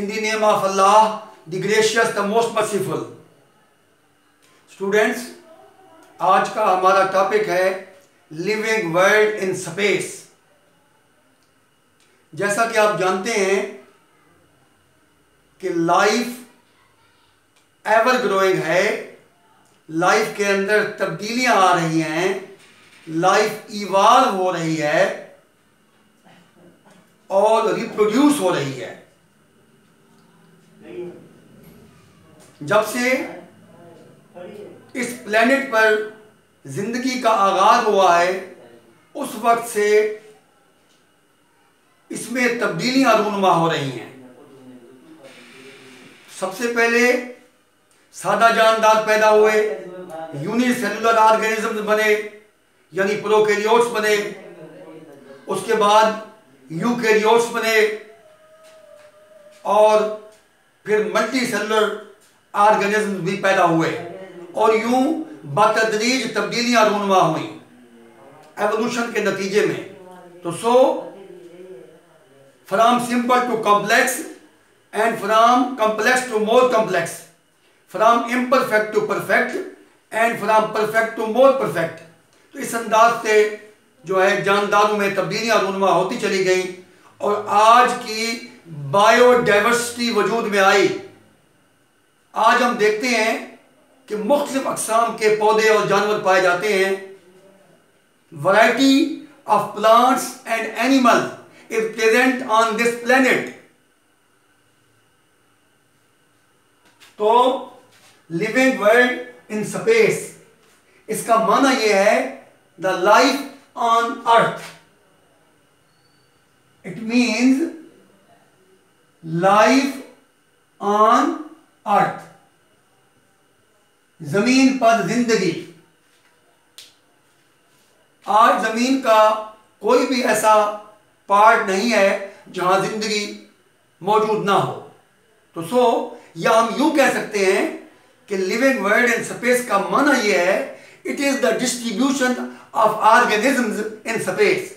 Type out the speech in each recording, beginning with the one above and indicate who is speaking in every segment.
Speaker 1: in the name of Allah, the gracious, the most merciful. Students आज का हमारा topic है लिविंग वर्ल्ड इन स्पेस जैसा कि आप जानते हैं कि लाइफ एवर ग्रोइंग है लाइफ के अंदर तब्दीलियाँ आ रही हैं लाइफ इवाल्व हो रही है और रिप्रोड्यूस हो रही है जब से इस प्लेनेट पर ज़िंदगी का आगाज़ हुआ है, उस वक्त से इसमें तब्दीलियाँ रूनमा हो रही हैं। सबसे पहले सादा जानदार पैदा हुए यूनिसेलुलर ऑर्गेनिज्म बने, यानी प्रोकैरियोट्स बने। उसके बाद यूकैरियोट्स बने और फिर मल्टी सेलर ऑर्गेनिज्म भी पैदा हुए। और यूँ बतदरीज तब्दीलियाँ रूनमा हुई। एवोल्यूशन के नतीजे में। तो so from simple to complex and from complex to more complex from imperfect to perfect and from perfect to more perfect तो इस अंदाज से जो है, जानदारों में तब्दीलियाँ रूनमा होती चली गई। और आज की बायोडाइवर्सिटी वजूद में आई। आज हम देखते हैं कि मुख्तलिफ़ अकसाम के पौधे और जानवर पाए जाते हैं। Variety of plants and animal is present on this planet तो लिविंग वर्ल्ड इन स्पेस इसका माना यह है the life on earth it means life on earth. ज़मीन पर ज़िंदगी। आज ज़मीन का कोई भी ऐसा पार्ट नहीं है जहाँ ज़िंदगी मौजूद ना हो। तो सो, या हम यूँ कह सकते हैं कि लिविंग वर्ल्ड इन स्पेस का माना यह है it is the distribution of organisms in space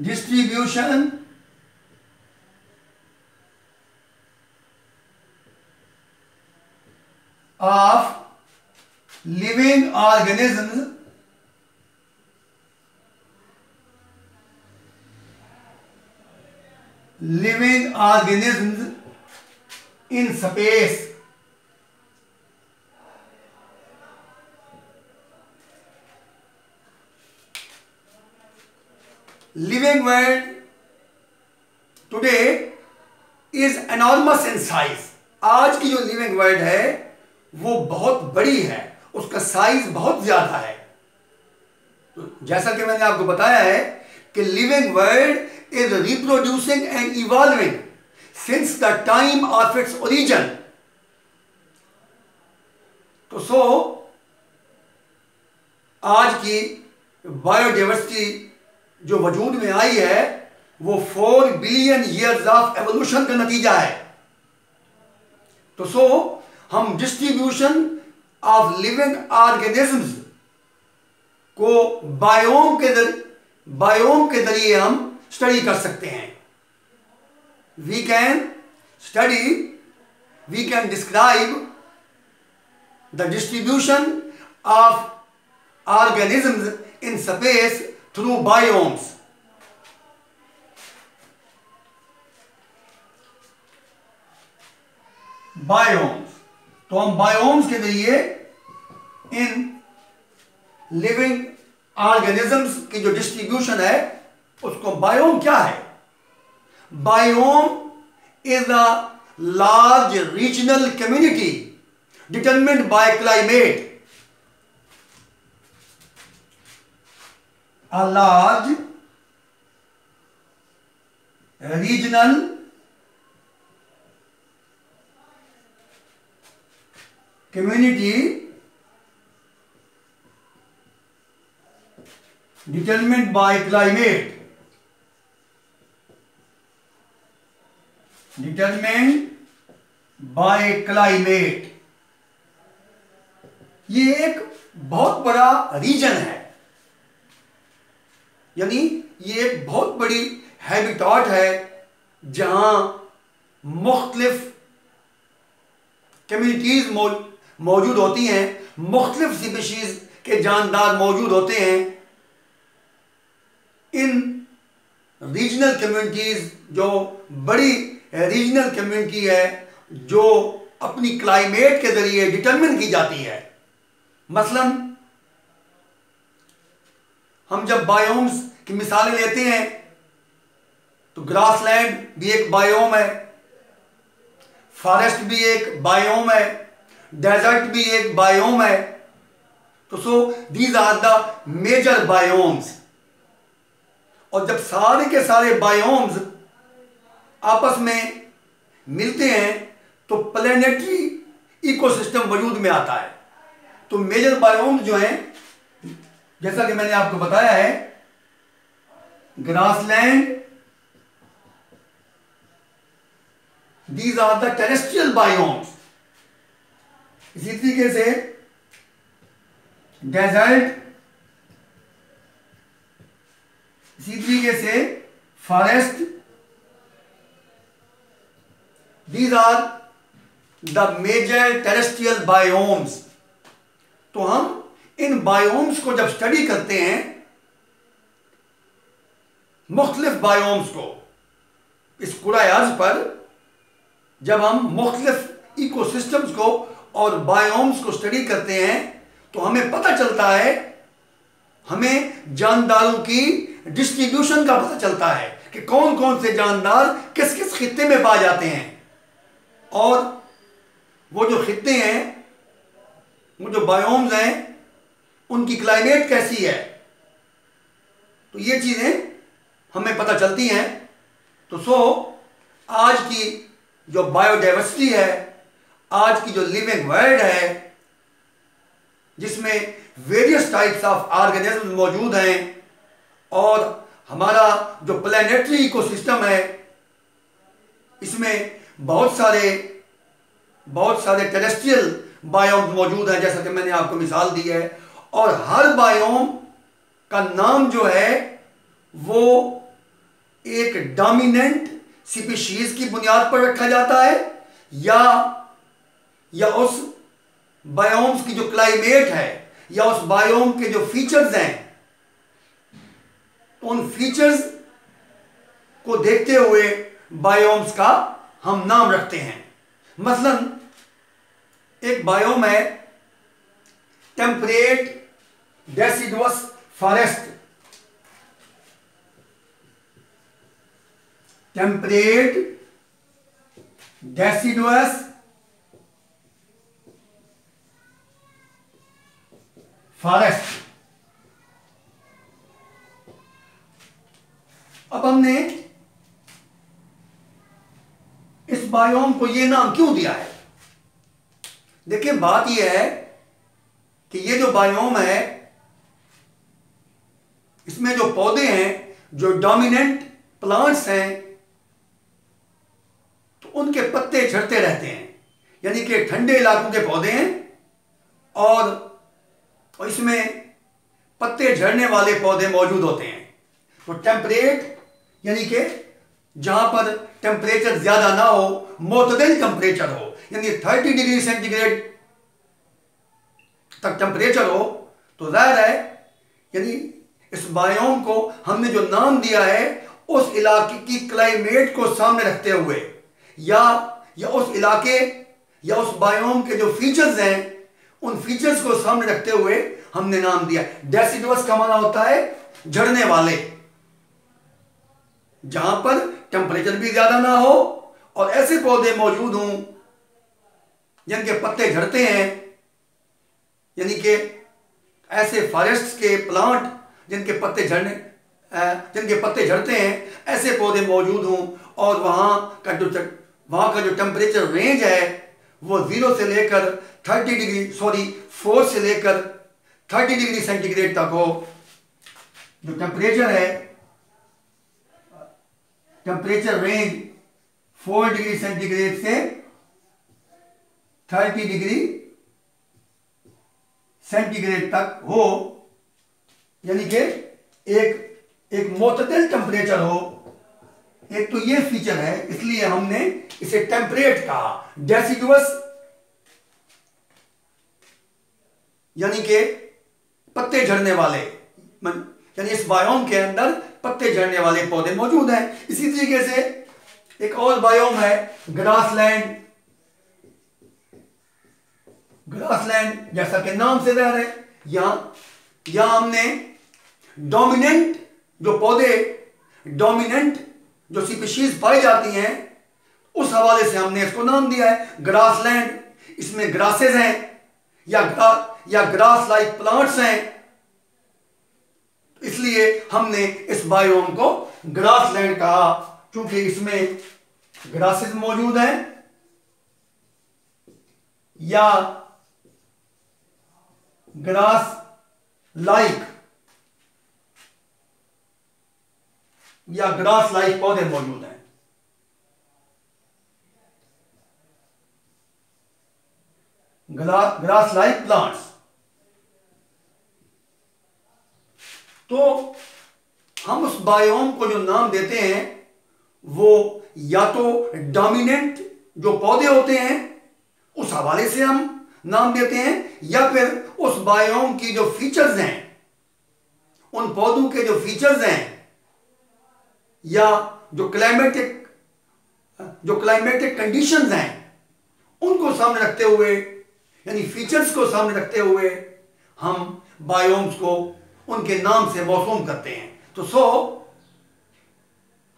Speaker 1: distribution. Of living organisms living organisms in space. Living world today is enormous in size. आज की जो लिविंग वर्ल्ड है, वो बहुत बड़ी है। उसका साइज़ बहुत ज़्यादा है। तो जैसा कि मैंने आपको बताया है कि living world is reproducing and evolving since the time of its origin तो सो आज की बायोडाइवर्सिटी जो वजूद में आई है, वो four billion years of evolution का नतीजा है। तो सो हम डिस्ट्रीब्यूशन ऑफ़ लिविंग ऑर्गेनिजम्स को बायोम के बायोम के ज़रिए हम स्टडी कर सकते हैं। We can study we can describe the distribution of organisms in space through biomes biomes तो हम बायोम्स के ज़रिए इन लिविंग ऑर्गेनिजम्स की जो डिस्ट्रीब्यूशन है, उसको बायोम क्या है? Biome is a large regional community determined by climate a large regional community determined by climate determined by climate ये एक बहुत बड़ा रीजन है यानी ये एक बहुत बड़ी हैबिटाट है, जहाँ मुख्तलिफ़ कम्युनिटीज मौजूद होती हैं, मुख्तलिफ़ स्पीशीज के जानदार मौजूद होते हैं। इन रीजनल कम्युनिटीज जो बड़ी रीजनल कम्युनिटी है, जो अपनी क्लाइमेट के ज़रिए डिटरमिन की जाती है। मसलन हम जब बायोम्स की मिसालें लेते हैं तो ग्रासलैंड भी एक बायोम है फॉरेस्ट भी एक बायोम है डेजर्ट भी एक बायोम है. तो so these are the major biomes और जब सारे के सारे बायोम्स आपस में मिलते हैं तो प्लेनेटरी इकोसिस्टम वजूद में आता है. तो मेजर बायोम्स जो हैं जैसा कि मैंने आपको बताया है grassland these are the terrestrial biomes इसी तरीके से डेजर्ट इसी तरीके से forest these are the major terrestrial biomes तो हम इन बायोम्स को जब स्टडी करते हैं, मुख्तलिफ़ बायोम्स को, इस कुरायाज पर, जब हम मुख्तलिफ़ इकोसिस्टम्स को और बायोम्स को स्टडी करते हैं तो हमें पता चलता है, हमें जानदारों की डिस्ट्रीब्यूशन का पता चलता है कि कौन कौन से जानदार किस किस खत्ते में पाए जाते हैं। और वो जो खत्ते हैं, वो जो बायोम्स हैं उनकी क्लाइमेट कैसी है? तो ये चीज़ें हमें पता चलती हैं। तो सो आज की जो बायोडाइवर्सिटी है, आज की जो लिविंग वर्ल्ड है, जिसमें वेरियस टाइप्स ऑफ़ ऑर्गेनिज्म मौजूद हैं, और हमारा जो प्लानिटरी इकोसिस्टम है, इसमें बहुत सारे बहुत सारे टेरेस्ट्रियल बायोम मौजूद हैं। जैसा कि मैंने आपको मिसाल दी है और हर बायोम का नाम जो है, वो एक डोमिनेंट स्पीशीज की बुनियाद पर रखा जाता है, या या उस बायोम्स की जो क्लाइमेट है, या उस बायोम के जो फीचर्स हैं, उन फीचर्स को देखते हुए बायोम्स का हम नाम रखते हैं। मसलन, एक बायोम है temperate deciduous forest temperate deciduous forest अब हमने इस बायोम को यह नाम क्यों दिया है? देखिए, बात यह है कि ये जो बायोम है इसमें जो पौधे हैं, जो डोमिनेंट प्लांट्स हैं तो उनके पत्ते झड़ते रहते हैं। यानी कि ठंडे इलाकों के पौधे हैं और इसमें पत्ते झड़ने वाले पौधे मौजूद होते हैं। तो टेम्परेट यानी कि जहाँ पर टेम्परेचर ज़्यादा ना हो मोतदिल टेम्परेचर हो, यानी 30 डिग्री सेंटीग्रेड तक टेम्परेचर हो तो ज़ाहिर है, यानी इस बायोम को हमने जो नाम दिया है, उस इलाके की क्लाइमेट को सामने रखते हुए, या या उस इलाके, या उस बायोम के जो फीचर्स हैं, उन फीचर्स को सामने रखते हुए हमने नाम दिया। डेसिडुअस का माना होता है झड़ने वाले, जहाँ पर टेम्परेचर भी ज़्यादा ना हो, और ऐसे पौधे मौजूद हों, जिनके पत्ते झड़ते हैं, यानी कि ऐसे फॉरेस्ट के प्लांट जिनके पत्ते झड़ने जिनके पत्ते झड़ते हैं, ऐसे पौधे मौजूद हों और वहाँ का जो वहाँ का जो टेम्परेचर रेंज है, वो ज़ीरो से लेकर थर्टी डिग्री सॉरी फोर से लेकर थर्टी डिग्री सेंटीग्रेड तक हो। जो टेम्परेचर है temperature range four degree centigrade से थर्टी डिग्री सेंटीग्रेड तक हो। यानी कि एक एक मोतदिल टेम्परेचर हो। एक तो ये फीचर है, इसलिए हमने इसे टेम्परेट कहा। डेसिडुअस यानी कि पत्ते झड़ने वाले यानी इस बायोम के अंदर पत्ते झड़ने वाले पौधे मौजूद हैं। इसी तरीके से एक और बायोम है ग्रासलैंड ग्रासलैंड जैसा कि नाम से रह रहे यहाँ यहाँ हमने डोमिनेंट जो पौधे डोमिनेंट जो स्पीशीज पाई जाती हैं उस हवाले से हमने इसको नाम दिया है ग्रासलैंड इसमें ग्रासेस हैं या ग्रा, या ग्रास लाइक प्लांट्स हैं। इसलिए हमने इस बायोम को ग्रासलैंड कहा क्योंकि इसमें ग्रासेस मौजूद हैं या ग्रास लाइक या ग्रास लाइक पौधे मौजूद हैं ग्रास लाइक प्लांट्स तो हम उस बायोम को जो नाम देते हैं, वो या तो डोमिनेंट जो पौधे होते हैं, उस हवाले से हम नाम देते हैं, या फिर उस बायोम की जो फीचर्स हैं, उन पौधों के जो फीचर्स हैं या जो क्लाइमेटिक जो क्लाइमेटिक कंडीशंस हैं, उनको सामने रखते हुए, यानी फीचर्स को सामने रखते हुए हम बायोम्स को उनके नाम से मौसूम करते हैं। तो सो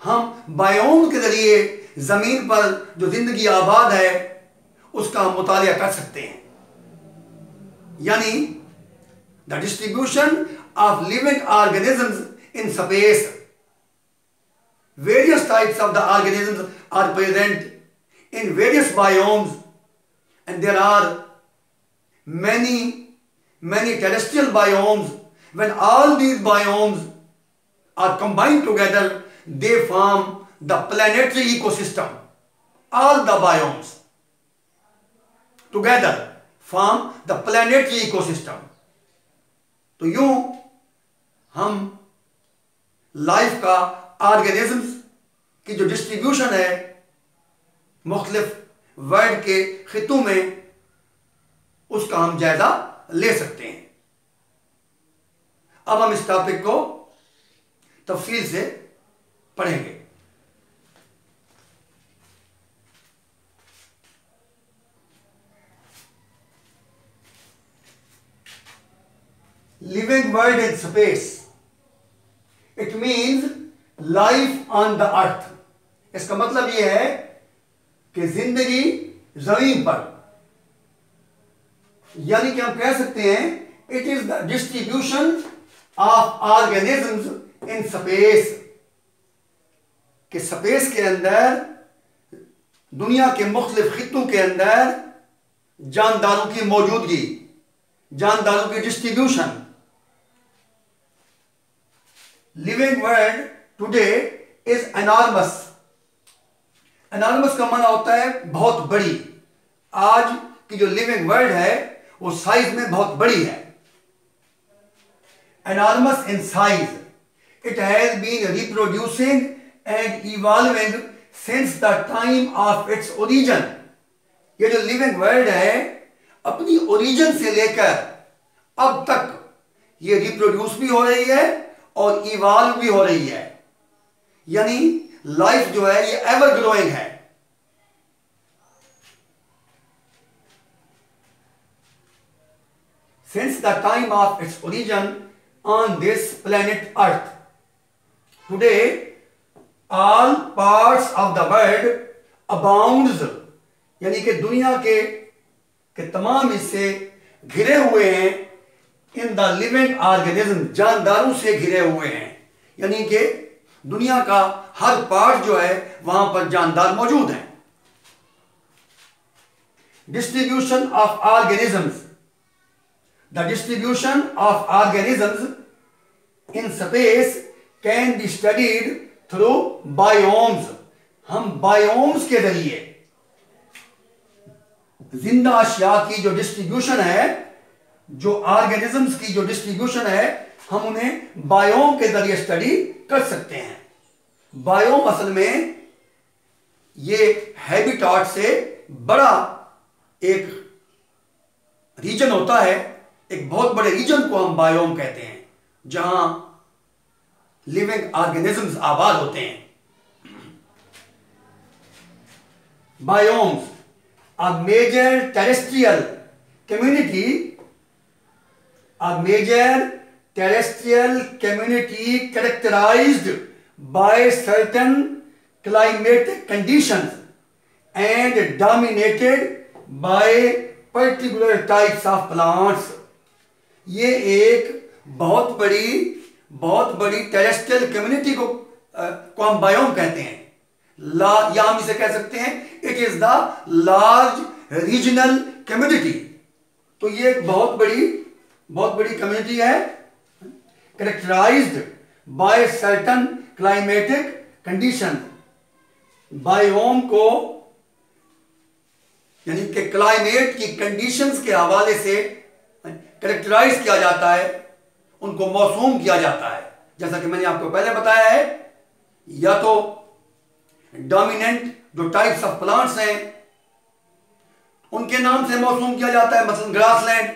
Speaker 1: हम बायोम के ज़रिए ज़मीन पर जो ज़िंदगी आबाद है, उसका हम मुताल कर सकते हैं। यानी the distribution of living organisms in space various types of the organisms are present in various biomes and there are many many terrestrial biomes when all these biomes are combined together they form the planetary ecosystem all the biomes together form the planetary ecosystem तो यूं हम life का Organisms की जो distribution है, मुख्तलिफ़ world के खितों में उसका हम जायजा ले सकते हैं। अब हम इस टॉपिक को तफसील से पढ़ेंगे। Living world in space life on the earth इसका मतलब यह है कि ज़िंदगी ज़मीन पर। यानी कि हम कह सकते हैं it is the distribution of organism in space कि स्पेस के अंदर, दुनिया के मुख्तलिफ़ खितों के अंदर जानदारों की मौजूदगी, जानदारों की distribution living world today is enormous enormous का माना होता है बहुत बड़ी। आज की जो लिविंग वर्ल्ड है, वो साइज़ में बहुत बड़ी है। Enormous in size it has been reproducing and evolving since the time of its origin ये जो लिविंग वर्ल्ड है, अपनी ओरिजन से लेकर अब तक ये रिप्रोड्यूस भी हो रही है और इवॉल्व भी हो रही है। यानी लाइफ जो है ये एवर ग्रोइंग है। Since the time of its origin on this planet earth today all parts of the world abound यानी कि दुनिया के, के तमाम हिस्से घिरे हुए हैं इन द लिविंग ऑर्गेनिज्म जानदारों से घिरे हुए हैं। यानी कि दुनिया का हर पार्ट जो है, वहाँ पर जानदार मौजूद है। Distribution of organisms the distribution of organisms in space can be studied through biomes हम बायोम्स के ज़रिए। ज़िंदा अशिया की जो डिस्ट्रीब्यूशन है, जो ऑर्गेनिजम्स की जो डिस्ट्रीब्यूशन है हम उन्हें बायोम के ज़रिए स्टडी कर सकते हैं। बायोम असल में ये हैबिटाट से बड़ा एक रीजन होता है, एक बहुत बड़े रीजन को हम बायोम कहते हैं, जहाँ लिविंग ऑर्गेनिजम्स आबाद होते हैं। Biomes a major terrestrial community, a major terrestrial community characterized by certain climatic conditions and dominated by particular types of plants ये एक बहुत बड़ी बहुत बड़ी टेरेस्ट्रियल कम्युनिटी को आ, को हम बायोम कहते हैं ला या हम इसे कह सकते हैं it is the large regional community तो ये एक बहुत बड़ी बहुत बड़ी कम्युनिटी है characterized by certain climatic condition biome को, यानी कि क्लाइमेट की कंडीशंस के हवाले से करेक्टराइज किया जाता है, उनको मौसूम किया जाता है। जैसा कि मैंने आपको पहले बताया है, या तो डोमिनेंट जो टाइप्स ऑफ़ प्लांट्स हैं, उनके नाम से मौसूम किया जाता है मसलन ग्रासलैंड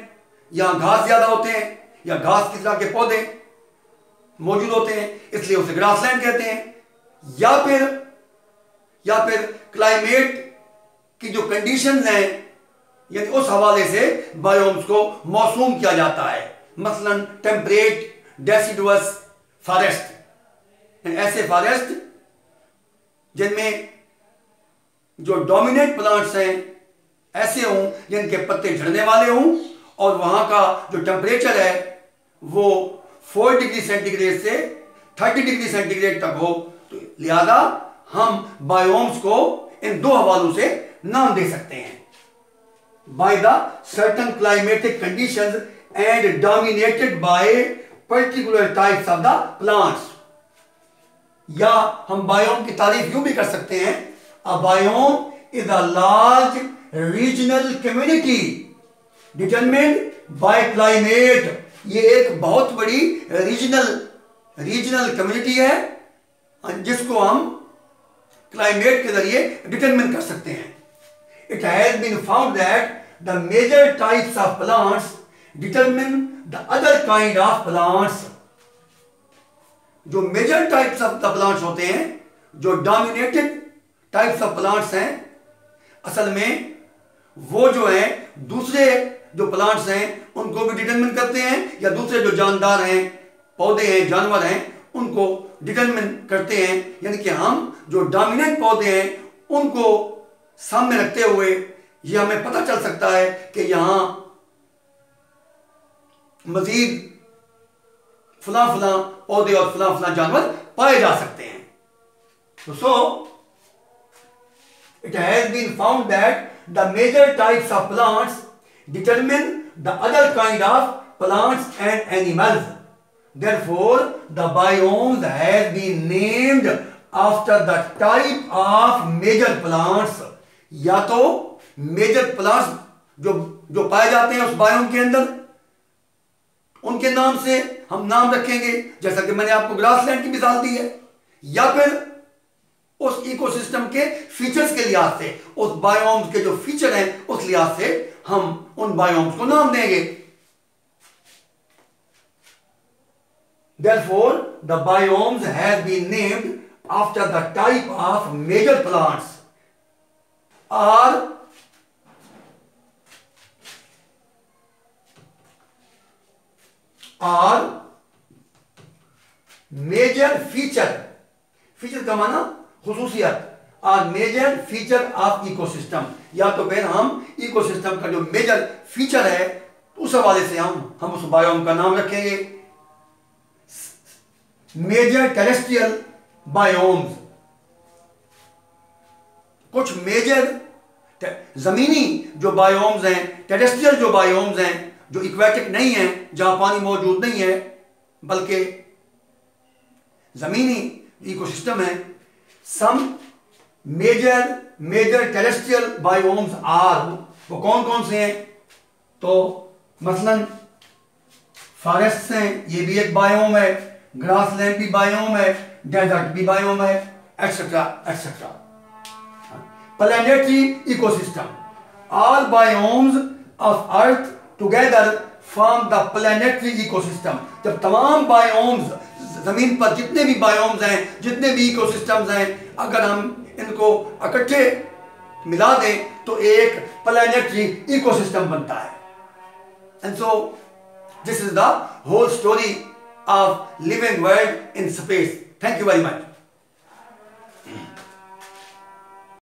Speaker 1: या घास ज़्यादा होते हैं, या घास की तरह के पौधे। मौजूद होते हैं, इसलिए उसे ग्रासलैंड कहते हैं। या फिर या फिर क्लाइमेट की जो कंडीशंस हैं, यानी उस हवाले से बायोम्स को मौसूम किया जाता है। मसलन टेम्परेट डेसिडुअस फॉरेस्ट ऐसे फॉरेस्ट जिनमें जो डोमिनेंट प्लांट्स हैं, ऐसे हों, जिनके पत्ते झड़ने वाले हों, और वहाँ का जो टेम्परेचर है, वो फोर डिग्री सेंटीग्रेड से थर्टी डिग्री सेंटीग्रेड तक हो तो लिहाजा हम बायोम्स को इन दो हवालों से नाम दे सकते हैं। By the certain climatic conditions and dominated by particular types of the plants या हम बायोम की तारीफ़ यूँ भी कर सकते हैं a biome is a large regional community determined by climate ये एक बहुत बड़ी रीजनल रीजनल कम्युनिटी है जिसको हम क्लाइमेट के ज़रिए डिटरमिन कर सकते हैं। It has been found that the major types of plants determine the other kind of plants जो major types of the plants होते हैं, जो डोमिनेटेड टाइप्स ऑफ़ प्लांट्स हैं, असल में वो जो है, दूसरे जो प्लांट्स हैं, उनको भी डिटरमिन करते हैं, या दूसरे जो जानदार हैं, पौधे हैं, जानवर हैं, उनको डिटरमिन करते हैं। यानी कि हम जो डोमिनेंट पौधे हैं, उनको सामने रखते हुए ये हमें पता चल सकता है कि यहाँ मजीद फला फला पौधे और फला फला जानवर पाए जा सकते हैं। तो so it has been found that the major types of plants determine the other kind of plants and animals therefore, the biomes has been named after the type of major plants. या तो major plants जो जो पाए जाते हैं उस biome के अंदर, उनके नाम से हम नाम रखेंगे। जैसा कि मैंने आपको ग्रासलैंड की मिसाल दी है। या फिर उस इकोसिस्टम के फीचर्स के लिहाज से, उस बायोम्स के जो फीचर हैं, उस लिहाज से हम उन बायोम्स को नाम देंगे। For the biomes has been named after the type of major plants are are major feature feature का माना खसूसियत और मेजर फीचर ऑफ़ इकोसिस्टम या तो फिर हम इकोसिस्टम का जो मेजर फीचर है, उस हवाले से हम हम उस बायोम का नाम रखेंगे। मेजर टेरेस्ट्रियल बायोम्स कुछ मेजर जमीनी जो बायोम्स हैं टेरेस्ट्रियल जो बायोम्स हैं, जो इक्वेटिक नहीं है, जहाँ पानी मौजूद नहीं है, बल्कि जमीनी इकोसिस्टम है some major major terrestrial biomes are, वो कौन कौन से हैं? तो मसलन फॉरेस्ट हैं, ये भी एक बायोम है, ग्रासलैंड भी बायोम है, डेजर्ट भी बायोम है etcetera etcetera planetary ecosystem. All biomes of earth together form the planetary ecosystem जब तमाम बायोम्स ज़मीन पर जितने भी बायोम्स हैं, जितने भी इकोसिस्टम्स हैं, अगर हम इनको इकट्ठे मिला दें तो एक प्लानिटरी इकोसिस्टम बनता है and so this is the whole story of living world in space thank you very much.